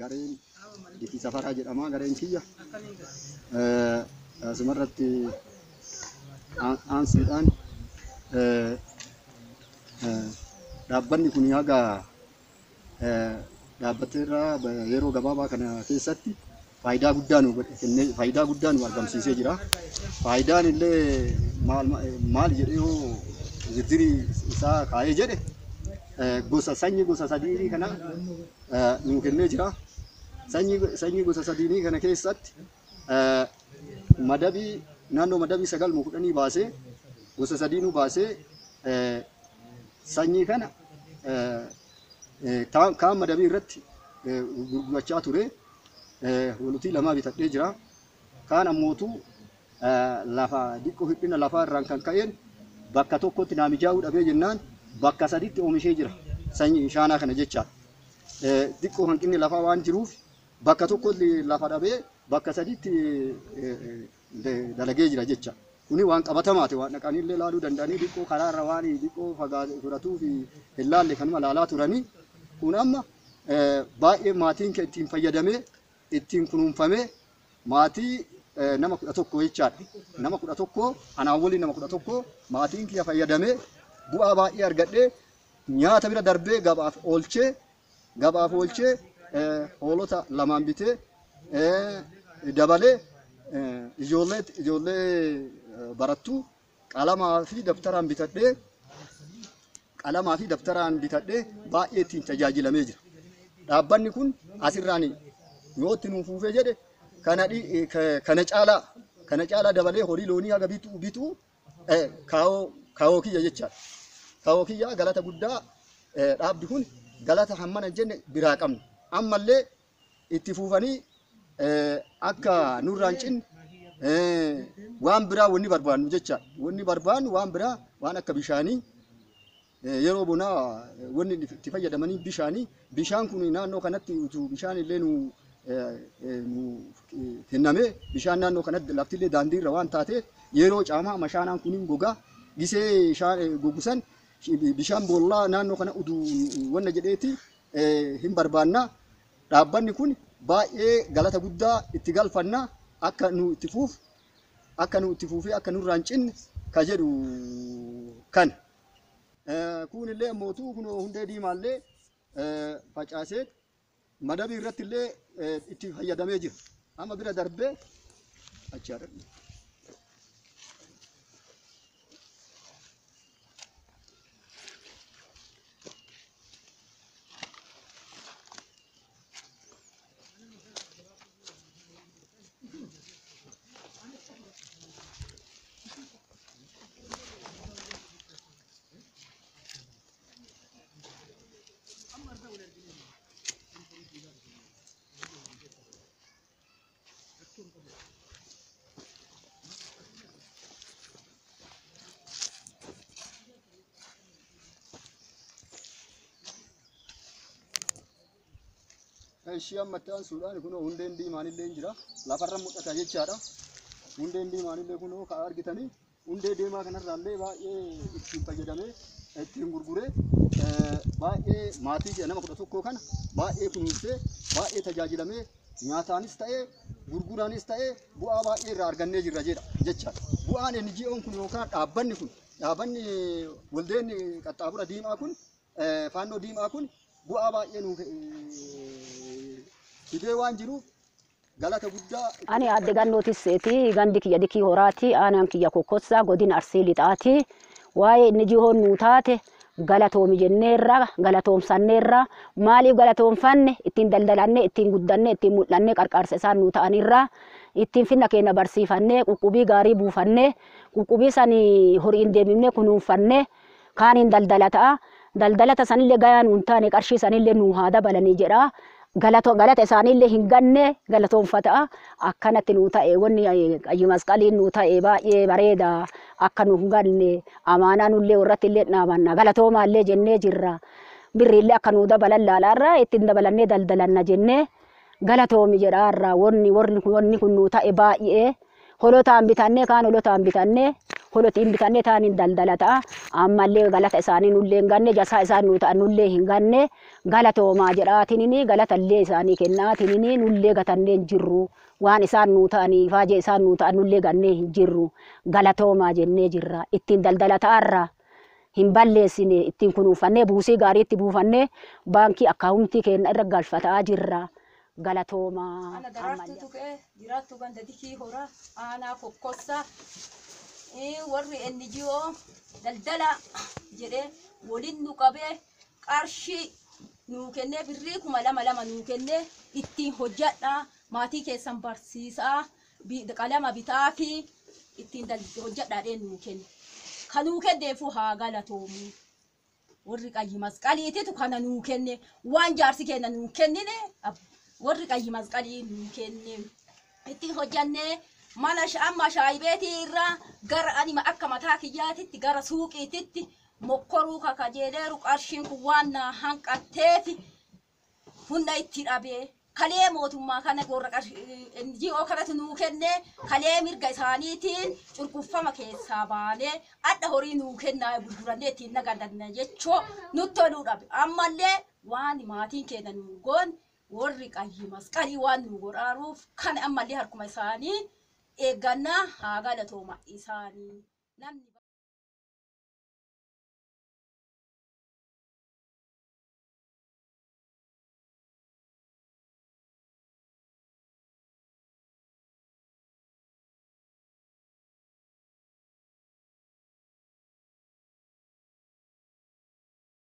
Gareen itti safaraa jedhama gareen kiyya. Asumarratti aansuudhaan dhaabbanni kun haga dhaabbateerraa yeroo gabaabaa kana keessatti faayidaa guddaa nu kennee faayidaa guddaa nu argamsiisee jira. Faayidaan illee maal jedhee yoo zirzirii isaa kaa'ee jedhe gosa sanyii gosa sadii kana nu kennee jira. Sanyii gosa sadii kana keessatti madabii naannoo madabii sagal kudhanii baasee gosa sadii nu baasee sanyii kana kaan madabii irratti gurgurachaa ture. Walutii lamaa bitadhee jira. Kaan ammootu lafa xiqqoo hir'ina lafaa irraan kan ka'een bakka tokkotti naa mijaa'uu dhabee jennaan bakka saditti oomishee jira. Sanyii shaanaa kana jecha. Xiqqoo hanqinni lafaa waan jiruuf bakka tokkotti lafa dhabee bakka saditti dalagee jira jecha. Kuni waan qabatamaati waan dhaqaniillee ilaaluu danda'anii xiqqoo karaarra waan xiqqoo fudhatuu fi hin laalle kanuma ilaalaa turanii. Kun amma baay'ee maatiin ittiin fayyadamee ittiin kunuunfamee maatii nama kudha tokko jechaadha. Nama kudha tokko anaan waliin nama kudha tokko maatiin kiyya fayyadamee bu'aa baay'ee argadhee nyaata bira darbee gabaaf oolchee gabaaf oolchee hoolota lamaan bitee dabalee ijoollee ijoollee barattuu qalamaa fi dabtaraan bitadhee qalamaa fi dabtaraan bitadhee baay'ee ittiin tajaajilamee jira. Dhaabbanni kun asirraan yoo itti nuuf fuufee jedhe kana kana caalaa kana caalaa dabalee horii loonii haga bituu bituu kaawoo kaawoo kiyya jechaadha. Kun galata hammana jenne biraa qabna. Ammallee itti fuufanii akka nurraan cinne waan biraa wanni barbaannu jecha wanni barbaannu waan biraa waan akka bishaanii yeroo bonaa wanni itti fayyadamanii bishaanii bishaan kun naannoo kanatti utuu bishaan illee nu kenname bishaan naannoo kanatti laftillee daandiirra waan taate yeroo caamaa mashaanaan kuniin gogaa gisee gogusan bishaan boollaa naannoo kana uduu wanna jedheeti hin barbaanna dhaabbanni kun baay'ee galata guddaa itti galfanna akka nu itti fuuf akka nu itti fuufee akka nurraan cinne ka jedhu kan. Kun illee mootuu kun hundee diimaallee facaasee madabii irratti itti fayyadamee jira. Amma bira darbee achi haadha. Ishii ammatti aansuudhaan kunoo hundeen diimaan illee jira lafarra mul'ata jechaadha. Hundeen diimaan illee kunoo kan argitanii hundee diimaa kanarraallee baay'ee ittiin fayyadamee ittiin gurguree baay'ee maatii nama kudha tokkoo kana baay'ee kunuunsee baay'ee tajaajilamee nyaataanis ta'ee gurguraanis ta'ee bu'aa baay'ee irraa argannee jirra jechaadha. Bu'aan NGO'n kun yookaan dhaabbanni kun dhaabbanni waldeen qaxxaamura diimaa kun faannoo diimaa kun bu'aa baay'ee nuuf fidee waan jiruuf galata guddaa. Ani adde gannootisseeti gandi kiyya dikii horaati aanaan kiyya kokkossaa godina arsii lixaati waa'ee inni jihoon nuu taate galatoomi jenneerra galatoomsanneerra maaliif galatoomfanne ittiin daldalanne ittiin guddanne ittiin mul'anne qarqaarsa isaan nuu ta'anirra ittiin finna keenya barsiifanne quqqubii gaarii buufanne quqqubii sanii horiin deemifne kunuunfanne kaaniin daldala ta'a. daldalata sanillee gayaa nuun taane qarshii sanillee nuu haa dabalanii jedha. Galata isaanillee hin ganne galatoonfata akkanatti nuu ta'e wanni qayyi masqaliin nuu ta'e baay'ee bareeda akka nu hin ganne amaanaa nullee warratti illee dhaabanna galatoomaallee jennee jirra. Birriillee akka nuu dabalan laalaarra ittiin dabalannee daldalanna jennee galatoomi jedhaarra wanni wanni kun nuu ta'e baay'ee holotaan bitannee kaan holotaan bitannee kolotiin bitannee taaniin daldala ta'a. Ammallee galata isaanii nullee hin ganne jasaa isaan nuu ta'an nullee hin ganne. Galatoomaa jedhaatinini galatallee isaanii kennaatinini nullee gatannee hin jirru. Waan isaan nuu ta'anii faajee isaan nuu ta'an nullee gannee hin jirru. Galatoomaa jennee jirra. Ittiin daldala ta'arra. hin balleessine ittiin kunuunfannee buusii gaarii itti buufannee baankii akkaawuntii keenya irra galfataa jirra. Galatoomaa. Ana daraartuu tuqee jiraattu ganda dikii hora aanaa kokkossa warri NGO daldala jedhee waliin nu qabee qarshii nuu kennee birrii kuma lama lama nuu kennee ittiin hojjadhaa maatii keessan barsiisaa qalama bitaa fi ittiin hojjadhaadhee nuu kenne. Kanuu kenneefu haa galatoomu. Warri qayyi masqaliititu kana nuu kenne waan jaarsi keenya nuu kennine warri qayyi masqalii nuu kenne ittiin hojjannee mana amma shaayibeetii irraa gara anima akka mataa kiyyaatitti gara suuqiititti mokkoruu kakajeeleeru qarshiin kun waan na hanqatteef hunda itti dhabee kalee mootummaa kana gorra NGO kanatu nuu kenne kalee mirga isaaniitiin curkuffama keessaa baanee adda horii nuu kennaa gurgurannee ittiin nagadanna jechoo nutti toluu dhabe. Ammallee waan maatiin keenya nuu goon warri qayyi masqalii waan nuu godhaaruuf kan ammallee harkuma isaanii eeggannaa haa galatooma isaanii.